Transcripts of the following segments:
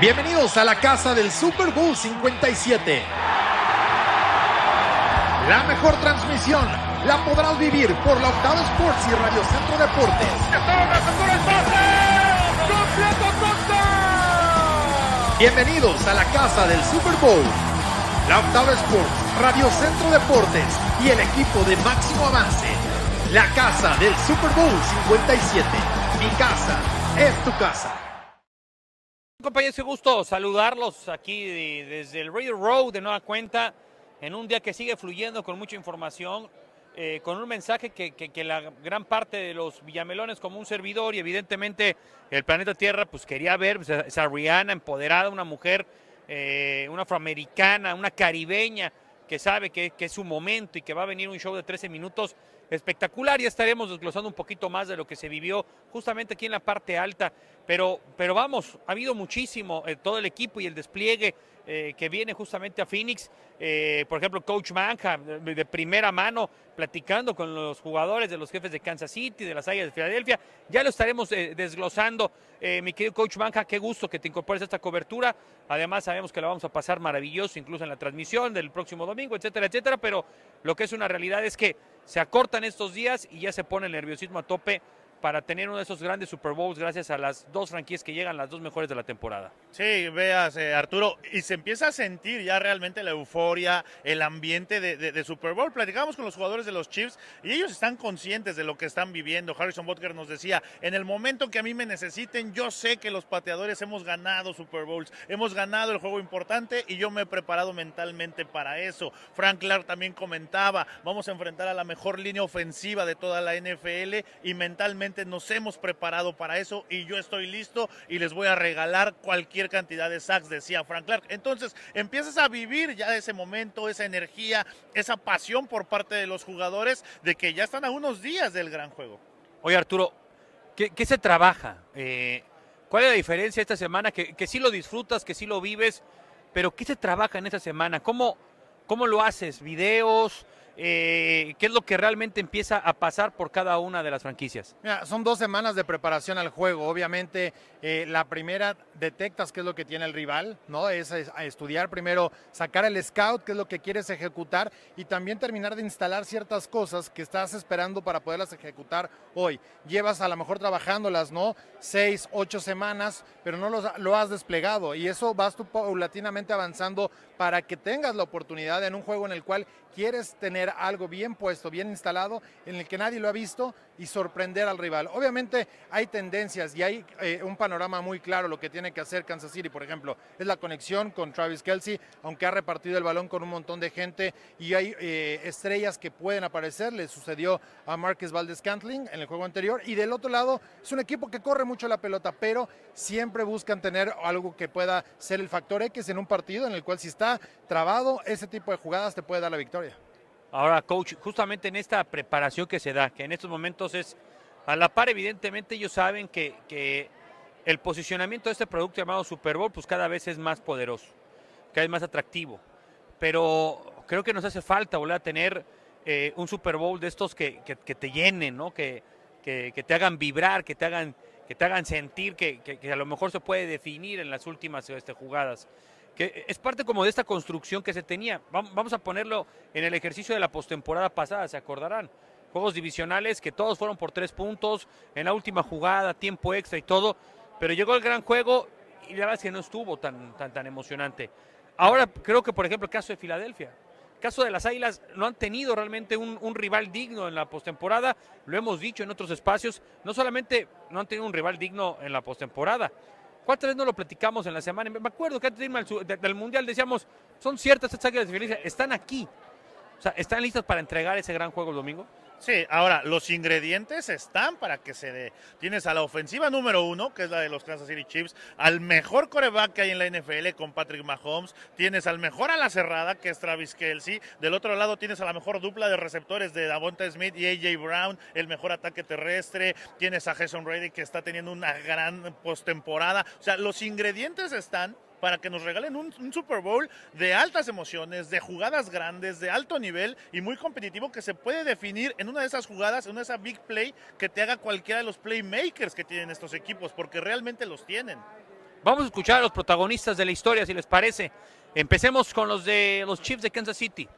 Bienvenidos a la casa del Super Bowl 57. La mejor transmisión la podrás vivir por la Octava Sports y Radio Centro Deportes. Bienvenidos a la casa del Super Bowl. La Octava Sports, Radio Centro Deportes y el equipo de máximo avance. La casa del Super Bowl 57. Mi casa es tu casa. Compañeros, qué gusto saludarlos aquí desde el Radio Road de nueva cuenta, en un día que sigue fluyendo con mucha información, eh, con un mensaje que, que, la gran parte de los villamelones como un servidor y evidentemente el planeta Tierra pues quería ver pues, esa Rihanna empoderada, una mujer, eh, una afroamericana, una caribeña que sabe que, que es su momento y que va a venir un show de 13 minutos espectacular. Ya estaremos desglosando un poquito más de lo que se vivió justamente aquí en la parte alta. Pero, pero vamos, ha habido muchísimo, eh, todo el equipo y el despliegue eh, que viene justamente a Phoenix. Eh, por ejemplo, Coach Manja, de, primera mano, platicando con los jugadores de los jefes de Kansas City, de las Águilas de Filadelfia. Ya lo estaremos desglosando. mi querido Coach Manja, qué gusto que te incorpores a esta cobertura. Además, sabemos que lo vamos a pasar maravilloso, incluso en la transmisión del próximo domingo, etcétera, etcétera. Pero lo que es una realidad es que se acortan estos días y ya se pone el nerviosismo a tope para tener uno de esos grandes Super Bowls gracias a las dos franquicias que llegan, las dos mejores de la temporada. Sí, veas, eh, Arturo, y se empieza a sentir ya realmente la euforia, el ambiente de, Super Bowl. Platicamos con los jugadores de los Chiefs y ellos están conscientes de lo que están viviendo. Harrison Butker nos decía, en el momento que a mí me necesiten, yo sé que los pateadores hemos ganado Super Bowls, hemos ganado el juego importante y yo me he preparado mentalmente para eso. Frank Clark también comentaba, vamos a enfrentar a la mejor línea ofensiva de toda la NFL y mentalmente nos hemos preparado para eso y yo estoy listo y les voy a regalar cualquier cantidad de sacks, decía Frank Clark. Entonces empiezas a vivir ya ese momento, esa energía, esa pasión por parte de los jugadores de que ya están a unos días del gran juego. Oye Arturo, ¿qué, se trabaja? Eh, ¿Cuál es la diferencia esta semana? Que, que sí lo disfrutas, que sí lo vives, pero ¿qué se trabaja en esta semana? ¿Cómo, cómo lo haces? ¿Videos? Eh, qué es lo que realmente empieza a pasar por cada una de las franquicias. son dos semanas de preparación al juego. Obviamente, eh, la primera detectas qué es lo que tiene el rival, ¿no? Es, estudiar primero, sacar el scout, qué es lo que quieres ejecutar y también terminar de instalar ciertas cosas que estás esperando para poderlas ejecutar hoy. Llevas a lo mejor trabajándolas, ¿no? Seis, ocho semanas, pero no lo has desplegado y eso vas tú paulatinamente avanzando para que tengas la oportunidad en un juego en el cual quieres tener algo bien puesto, bien instalado, en el que nadie lo ha visto y sorprender al rival. Obviamente hay tendencias y hay eh, un panorama muy claro lo que tiene que hacer Kansas City, por ejemplo, es la conexión con Travis Kelsey, aunque ha repartido el balón con un montón de gente y hay eh, estrellas que pueden aparecer, le sucedió a Marcus Valdez Cantling en el juego anterior y del otro lado es un equipo que corre mucho la pelota, pero siempre buscan tener algo que pueda ser el factor X en un partido en el cual si está trabado, ese tipo de jugadas te puede dar la victoria. Ahora, coach, justamente en esta preparación que se da, que en estos momentos es a la par, evidentemente ellos saben que, el posicionamiento de este producto llamado Super Bowl, pues cada vez es más poderoso, cada vez más atractivo. Pero creo que nos hace falta volver a tener eh, un Super Bowl de estos que, te llenen, ¿no? Que, te hagan vibrar, que te hagan, que te hagan sentir que, a lo mejor se puede definir en las últimas este, jugadas que es parte como de esta construcción que se tenía. Vamos a ponerlo en el ejercicio de la postemporada pasada, se acordarán. Juegos divisionales que todos fueron por tres puntos, en la última jugada, tiempo extra y todo, pero llegó el gran juego y la verdad es que no estuvo tan, tan, tan emocionante. Ahora creo que, por ejemplo, el caso de Filadelfia, el caso de las Águilas, no han tenido realmente un, un rival digno en la postemporada, lo hemos dicho en otros espacios, no solamente no han tenido un rival digno en la postemporada, ¿Cuántas veces no lo platicamos en la semana? Me acuerdo que antes de irme al, Mundial decíamos, son ciertas estas águilas de Felicia, están aquí. O sea, ¿están listas para entregar ese gran juego el domingo? Sí, ahora los ingredientes están para que se dé. Tienes a la ofensiva número uno, que es la de los Kansas City Chiefs, al mejor coreback que hay en la NFL con Patrick Mahomes, tienes al mejor a la cerrada, que es Travis Kelsey, del otro lado tienes a la mejor dupla de receptores de Davonta Smith y AJ Brown, el mejor ataque terrestre, tienes a Jason Brady que está teniendo una gran postemporada. O sea, los ingredientes están para que nos regalen un, Super Bowl de altas emociones, de jugadas grandes, de alto nivel y muy competitivo que se puede definir en una de esas jugadas, en una de esas big play que te haga cualquiera de los playmakers que tienen estos equipos, porque realmente los tienen. Vamos a escuchar a los protagonistas de la historia, si les parece. Empecemos con los de los Chiefs de Kansas City.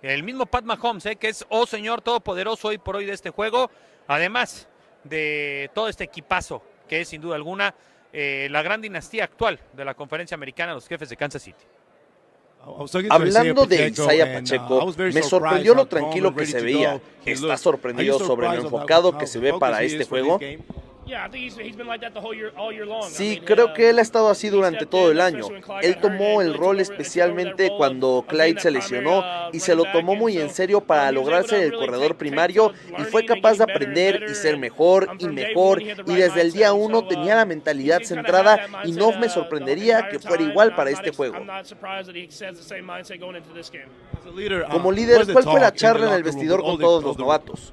El mismo Pat Mahomes, ¿eh? que es, oh señor todopoderoso hoy por hoy de este juego. Además de todo este equipazo, que es sin duda alguna eh, la gran dinastía actual de la conferencia americana, los jefes de Kansas City. Hablando de Isaiah uh, Pacheco, me sorprendió lo tranquilo que se veía. ¿Está sorprendido sobre lo enfocado que se ve para este juego? Sí, creo que él ha estado así durante todo el año. Él tomó el rol especialmente cuando Clyde se lesionó y se lo tomó muy en serio para lograr ser el corredor primario y fue capaz de aprender y ser mejor y mejor y desde el día uno tenía la mentalidad centrada y no me sorprendería que fuera igual para este juego. Como líder, ¿cuál fue la charla en el vestidor con todos los novatos?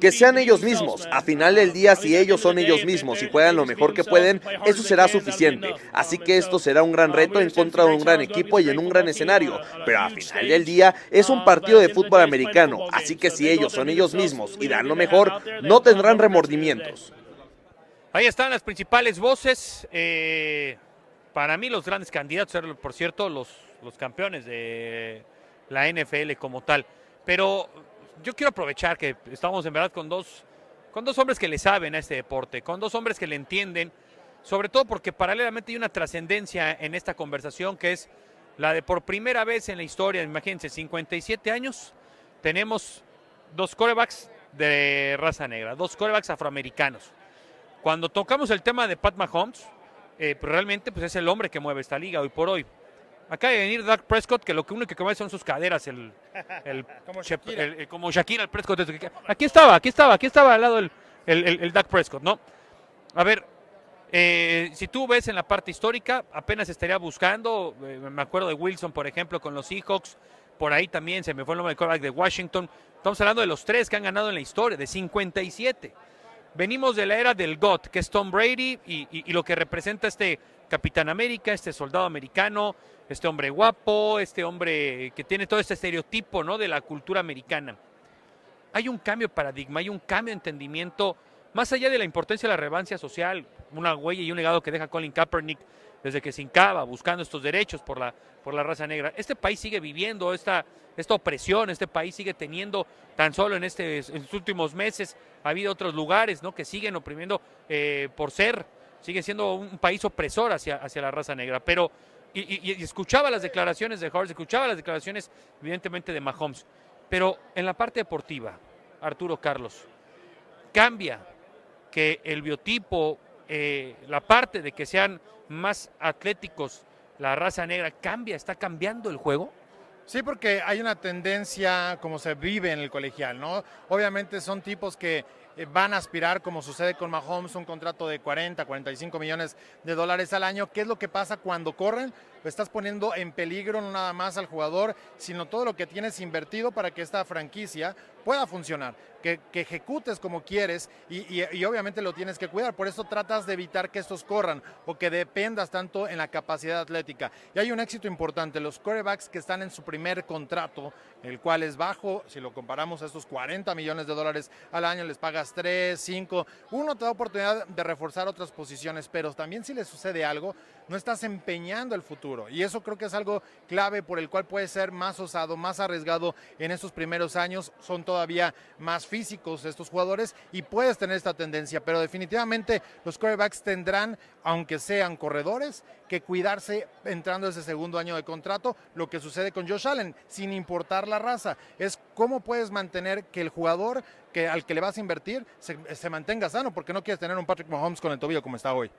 Que sean ellos mismos. A final del día, si ellos son ellos mismos y juegan lo mejor que pueden, eso será suficiente. Así que esto será un gran reto en contra de un gran equipo y en un gran escenario. Pero a final del día, es un partido de fútbol americano. Así que si ellos son ellos mismos y dan lo mejor, no tendrán remordimientos. Ahí están las principales voces. Eh, para mí, los grandes candidatos, por cierto, los, los campeones de la NFL como tal. Pero yo quiero aprovechar que estamos en verdad con dos, con dos hombres que le saben a este deporte, con dos hombres que le entienden, sobre todo porque paralelamente hay una trascendencia en esta conversación que es la de por primera vez en la historia, imagínense, 57 años, tenemos dos corebacks de raza negra, dos corebacks afroamericanos. Cuando tocamos el tema de Pat Mahomes, eh, pues realmente pues es el hombre que mueve esta liga hoy por hoy. Acaba de venir Doug Prescott, que lo que único que mueve son sus caderas, el, como, Shakira. El, como Shakira, el Prescott. Aquí estaba, aquí estaba, aquí estaba al lado el, el, Doug Prescott, ¿no? A ver, eh, si tú ves en la parte histórica, apenas estaría buscando, eh, me acuerdo de Wilson, por ejemplo, con los Seahawks, por ahí también se me fue el nombre del quarterback de Washington. Estamos hablando de los tres que han ganado en la historia, de 57. Venimos de la era del GOT, que es Tom Brady y, y lo que representa este Capitán América, este soldado americano, este hombre guapo, este hombre que tiene todo este estereotipo ¿no? de la cultura americana. Hay un cambio de paradigma, hay un cambio de entendimiento, más allá de la importancia de la relevancia social, una huella y un legado que deja Colin Kaepernick desde que se hincaba buscando estos derechos por la, por la raza negra. Este país sigue viviendo esta, esta opresión, este país sigue teniendo, tan solo en, este, en estos últimos meses, ha habido otros lugares ¿no? que siguen oprimiendo eh, por ser, sigue siendo un país opresor hacia, hacia la raza negra. Pero y, escuchaba las declaraciones de Horst, escuchaba las declaraciones evidentemente de Mahomes, pero en la parte deportiva, Arturo Carlos, cambia que el biotipo, eh, la parte de que sean más atléticos la raza negra, cambia, está cambiando el juego. Sí, porque hay una tendencia como se vive en el colegial, ¿no? Obviamente son tipos que van a aspirar, como sucede con Mahomes, un contrato de 40, 45 millones de dólares al año. ¿Qué es lo que pasa cuando corren? estás poniendo en peligro no nada más al jugador, sino todo lo que tienes invertido para que esta franquicia pueda funcionar que, ejecutes como quieres y, obviamente lo tienes que cuidar. Por eso tratas de evitar que estos corran o que dependas tanto en la capacidad atlética. Y hay un éxito importante. Los quarterbacks que están en su primer contrato, el cual es bajo, si lo comparamos a estos 40 millones de dólares al año, les pagas 3, 5. Uno te da oportunidad de reforzar otras posiciones, pero también si le sucede algo, no estás empeñando el futuro. Y eso creo que es algo clave por el cual puede ser más osado, más arriesgado en estos primeros años. Son todavía más físicos estos jugadores y puedes tener esta tendencia, pero definitivamente los quarterbacks tendrán, aunque sean corredores, que cuidarse entrando ese segundo año de contrato, lo que sucede con Josh Allen, sin importar la raza, es cómo puedes mantener que el jugador que, al que le vas a invertir se, mantenga sano, porque no quieres tener un Patrick Mahomes con el tobillo como está hoy.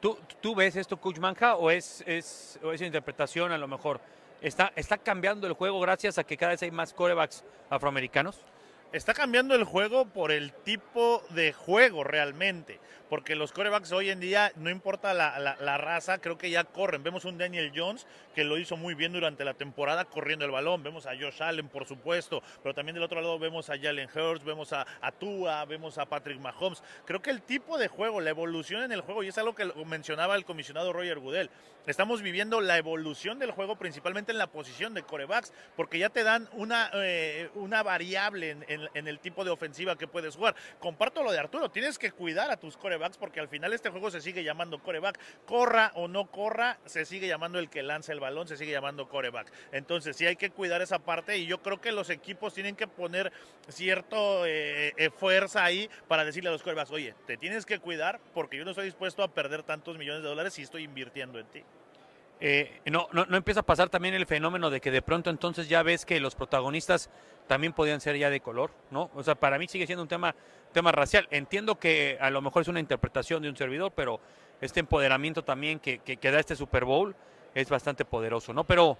¿Tú, ves esto, Coach Manja, o es, es, o es interpretación a lo mejor? ¿Está, ¿Está cambiando el juego gracias a que cada vez hay más corebacks afroamericanos? Está cambiando el juego por el tipo de juego realmente porque los corebacks hoy en día, no importa la, raza, creo que ya corren. Vemos un Daniel Jones que lo hizo muy bien durante la temporada corriendo el balón. Vemos a Josh Allen, por supuesto, pero también del otro lado vemos a Jalen Hurts, vemos a, a Tua, vemos a Patrick Mahomes. Creo que el tipo de juego, la evolución en el juego, y es algo que mencionaba el comisionado Roger Goodell, estamos viviendo la evolución del juego principalmente en la posición de corebacks, porque ya te dan una, eh, variable en, en, el tipo de ofensiva que puedes jugar. Comparto lo de Arturo, tienes que cuidar a tus corebacks porque al final este juego se sigue llamando coreback. Corra o no corra, se sigue llamando el que lanza el balón, se sigue llamando coreback. Entonces sí hay que cuidar esa parte y yo creo que los equipos tienen que poner cierto eh, fuerza ahí para decirle a los corebacks, oye, te tienes que cuidar porque yo no estoy dispuesto a perder tantos millones de dólares si estoy invirtiendo en ti. Eh, no, no, no, empieza a pasar también el fenómeno de que de pronto entonces ya ves que los protagonistas también podían ser ya de color, ¿no? O sea, para mí sigue siendo un tema, tema racial. Entiendo que a lo mejor es una interpretación de un servidor, pero este empoderamiento también que, que, da este Super Bowl es bastante poderoso, ¿no? Pero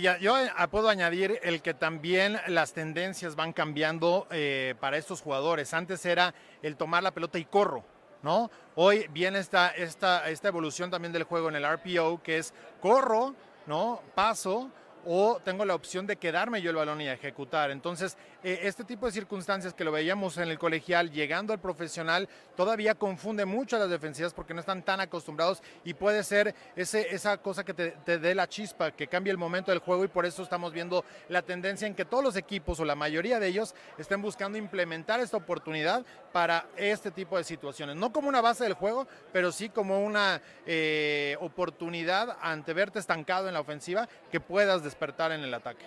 yo puedo añadir el que también las tendencias van cambiando eh, para estos jugadores. Antes era el tomar la pelota y corro, ¿no? Hoy viene esta, esta, esta evolución también del juego en el RPO, que es corro, ¿no? Paso, o tengo la opción de quedarme yo el balón y ejecutar. Entonces, eh, este tipo de circunstancias que lo veíamos en el colegial, llegando al profesional, todavía confunde mucho a las defensivas porque no están tan acostumbrados y puede ser ese, esa cosa que te, dé la chispa, que cambie el momento del juego y por eso estamos viendo la tendencia en que todos los equipos o la mayoría de ellos estén buscando implementar esta oportunidad para este tipo de situaciones. No como una base del juego, pero sí como una eh, oportunidad ante verte estancado en la ofensiva que puedas despertar en el ataque.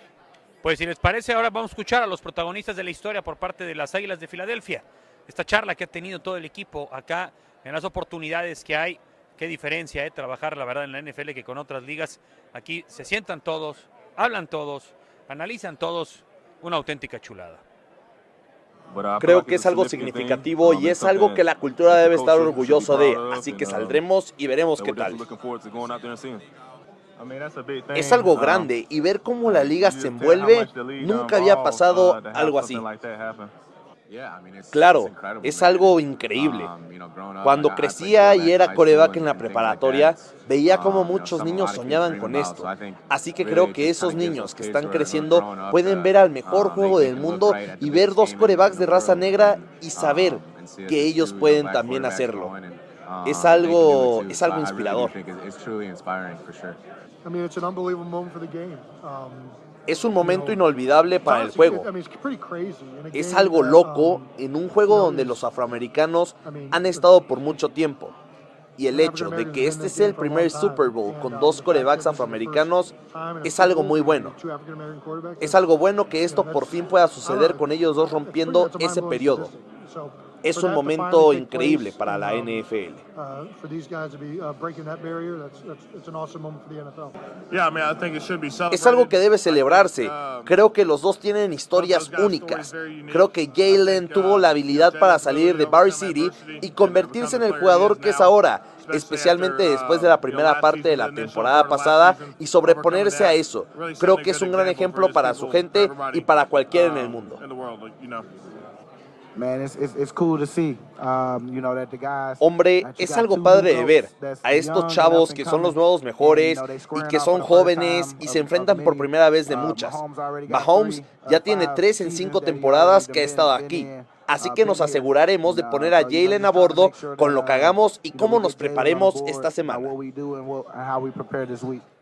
Pues si les parece, ahora vamos a escuchar a los protagonistas de la historia por parte de las Águilas de Filadelfia. Esta charla que ha tenido todo el equipo acá en las oportunidades que hay. Qué diferencia, ¿eh? Trabajar, la verdad, en la NFL que con otras ligas. Aquí se sientan todos, hablan todos, analizan todos. Una auténtica chulada. Creo que es algo significativo y es algo que la cultura debe estar orgullosa de, así que saldremos y veremos qué tal. Es algo grande y ver cómo la liga se envuelve, nunca había pasado algo así. Claro, es algo increíble. Cuando crecía y era coreback en la preparatoria, veía cómo muchos niños soñaban con esto. Así que creo que esos niños que están creciendo pueden ver al mejor juego del mundo y ver dos corebacks de raza negra y saber que ellos pueden también hacerlo. Es algo, es algo inspirador. Es un momento inolvidable para el juego. Es algo loco en un juego donde los afroamericanos han estado por mucho tiempo. Y el hecho de que este sea el primer Super Bowl con dos corebacks afroamericanos es algo muy bueno. Es algo bueno que esto por fin pueda suceder con ellos dos rompiendo ese periodo es un momento increíble para la NFL. Es algo que debe celebrarse. Um, Creo que los dos tienen historias únicas. Creo que Jalen tuvo la habilidad para salir de Barry City y convertirse en el jugador que es ahora especialmente después de la primera parte de la temporada pasada y sobreponerse a eso. Creo que es un gran ejemplo para su gente y para cualquiera en el mundo. Hombre, es algo padre de ver a estos chavos que son los nuevos mejores y que son jóvenes y se enfrentan por primera vez de uh, muchas. Mahomes ya tiene tres en cinco temporadas que ha estado aquí. Así uh, que nos aseguraremos de poner a Jalen a bordo con lo que hagamos y cómo nos preparemos esta semana.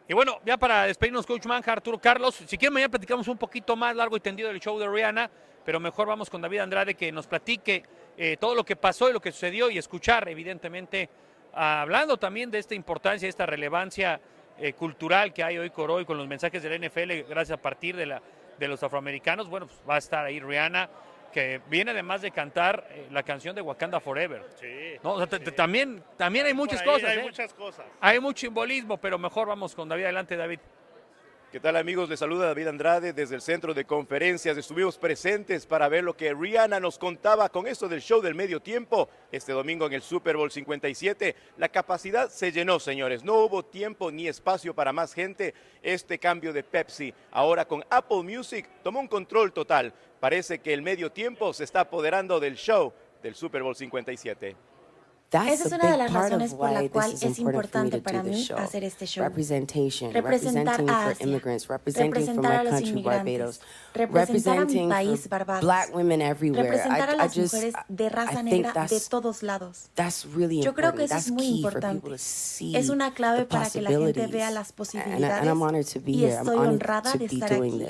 Y bueno, ya para despedirnos, Coach Manja, Arturo Carlos, si quieren mañana platicamos un poquito más largo y tendido del show de Rihanna pero mejor vamos con David Andrade que nos platique eh, todo lo que pasó y lo que sucedió y escuchar, evidentemente, hablando también de esta importancia, esta relevancia eh, cultural que hay hoy por hoy con los mensajes del NFL, gracias a partir de, la, de los afroamericanos. Bueno, pues va a estar ahí Rihanna, que viene además de cantar eh, la canción de Wakanda Forever. Sí. ¿no? también, también hay muchas cosas. Hay muchas cosas. Hay mucho simbolismo, pero mejor vamos con David. Adelante, David. ¿Qué tal amigos? Les saluda David Andrade desde el centro de conferencias. Estuvimos presentes para ver lo que Rihanna nos contaba con esto del show del medio tiempo este domingo en el Super Bowl 57. La capacidad se llenó, señores. No hubo tiempo ni espacio para más gente. Este cambio de Pepsi ahora con Apple Music tomó un control total. Parece que el medio tiempo se está apoderando del show del Super Bowl 57. Esa es una de las razones por la cual es importante para mí hacer este show. Representar a Asia, representar a los inmigrantes, representar a mi país, Barbados, representar a las mujeres de raza negra de todos lados. Yo creo que eso es muy importante. Es una clave para que la gente vea las posibilidades y estoy honrada de estar aquí.